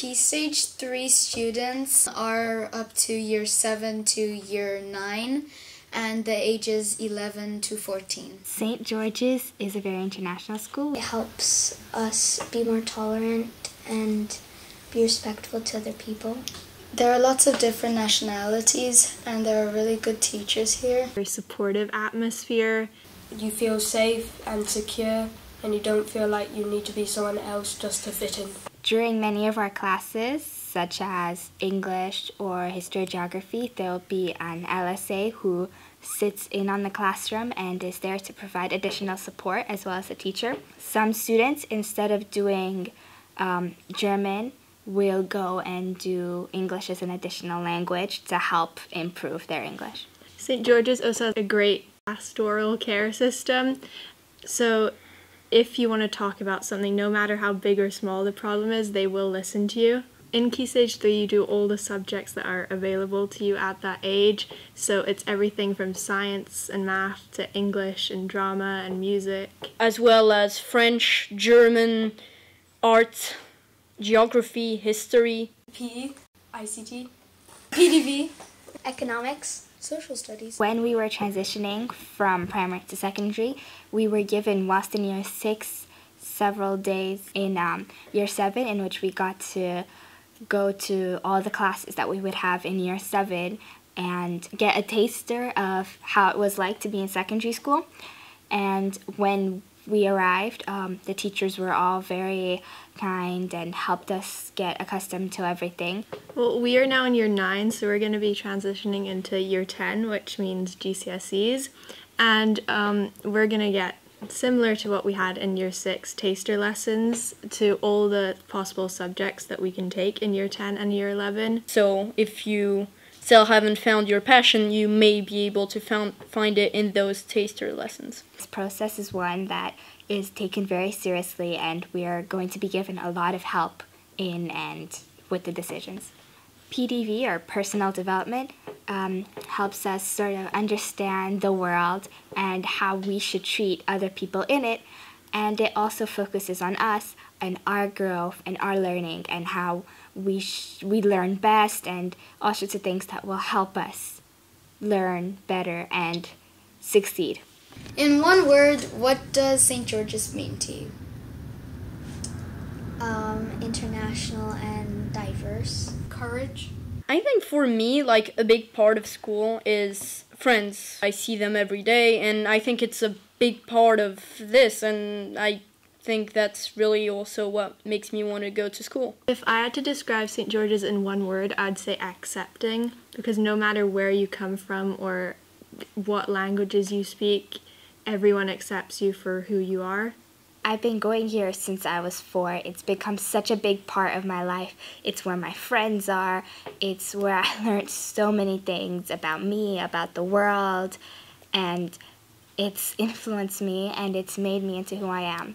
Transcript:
Key Stage 3 students are up to year 7 to year 9 and the ages 11 to 14. St. George's is a very international school. It helps us be more tolerant and be respectful to other people. There are lots of different nationalities and there are really good teachers here. Very supportive atmosphere. You feel safe and secure and you don't feel like you need to be someone else just to fit in. During many of our classes, such as English or History Geography, there will be an LSA who sits in on the classroom and is there to provide additional support as well as a teacher. Some students, instead of doing um, German, will go and do English as an additional language to help improve their English. St. George's also has a great pastoral care system. So if you want to talk about something, no matter how big or small the problem is, they will listen to you. In Key Stage 3, you do all the subjects that are available to you at that age. So it's everything from science and math to English and drama and music. As well as French, German, art, geography, history, PE, ICT, PDV, Economics, social studies. When we were transitioning from primary to secondary, we were given, whilst in year six, several days in um, year seven in which we got to go to all the classes that we would have in year seven and get a taster of how it was like to be in secondary school. And when we arrived, um, the teachers were all very kind and helped us get accustomed to everything. Well, we are now in year 9, so we're going to be transitioning into year 10, which means GCSEs. And um, we're going to get similar to what we had in year 6 taster lessons to all the possible subjects that we can take in year 10 and year 11. So if you still haven't found your passion, you may be able to found, find it in those taster lessons. This process is one that is taken very seriously, and we are going to be given a lot of help in and with the decisions. PDV, or personal development, um, helps us sort of understand the world and how we should treat other people in it. And it also focuses on us and our growth and our learning and how we, we learn best and all sorts of things that will help us learn better and succeed. In one word, what does St. George's mean to you? Um, international and diverse. Courage. I think for me, like a big part of school is friends. I see them every day, and I think it's a big part of this, and I think that's really also what makes me want to go to school. If I had to describe St. George's in one word, I'd say accepting, because no matter where you come from or what languages you speak, everyone accepts you for who you are. I've been going here since I was four. It's become such a big part of my life. It's where my friends are. It's where I learned so many things about me, about the world, and it's influenced me and it's made me into who I am.